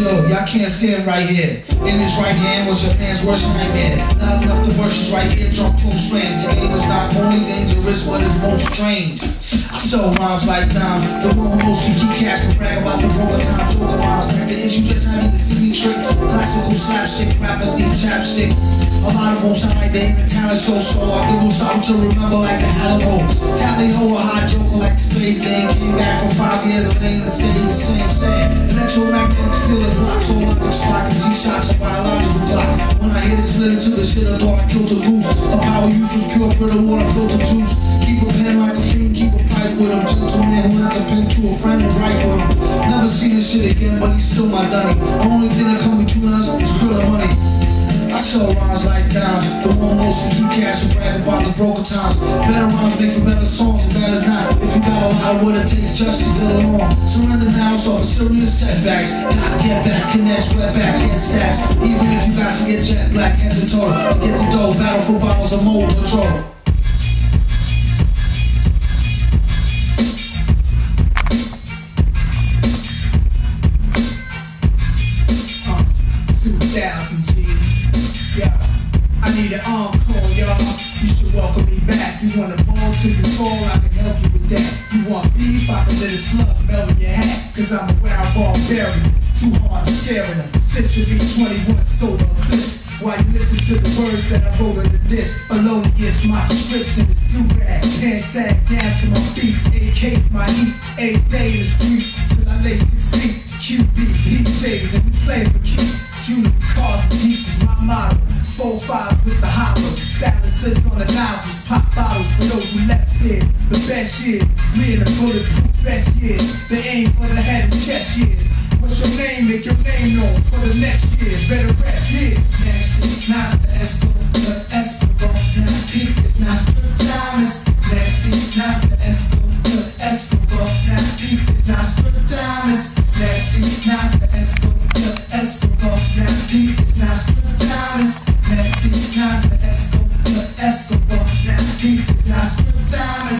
look, y'all can't stand right here. In his right hand was your man's worst nightmare. Not enough to verse his right ear, drunk two strange. The game is not only dangerous, but it's most strange. I sell rhymes like dimes. The one most can keep cash but brag about the broken times. Yoga rhymes the issue just having the CD trick. Classical slapstick, rappers need chapstick. A lot of them sound like they even talent so so. I give them something to remember like the Alamo. Tally ho, a hot joker like the Space Game. Came back from five years, the lane, the stay the same, It, slid into the shit, I thought I killed a goose. A power use was pure, brittle water, filter juice. Keep a pen like a fiend, keep a pipe with him. Gentleman lent a pen to a friend and write with him. Never seen this shit again, but he's still my dunny. Only thing that come between us is of money. I sell rhymes like dimes, the one most to keep cash and brag about the broken times. Better rhymes make for better songs, and. If what it takes just to get along. Surrender now, so for serious setbacks. Gotta get back, connect, sweat back, get stacks. Even if you got to get jet black, hands and total. To get the dough, battle for bottles of mold control. Uh, 2000 G. Yeah, I need an encore, y'all. You should welcome me back. You wanna ball till you fall, I can let it slug melt in your hat. Cause I'm a wild barbarian. Too hard scaring them. Century 21 solar eclipse. While you listen to the words that I wrote on the disc. Felonious, my description is do rag. Pants sag down to my feet. AK's my heat. Eight day in the street. Till I lace his feet. QB, PJs, and we play for keeps. Junior cars and jeeps is my motto. Four fives with the hollow. Silences on the nozzles. Pop bottles for those who left here. The best years. Me and the bullets, best years. The aim for the head and chest years. What's your name? Make your name known for the next year. Better rap, yeah. Nasty, not the Esco, the Escobar. Now he is not stripped down, it's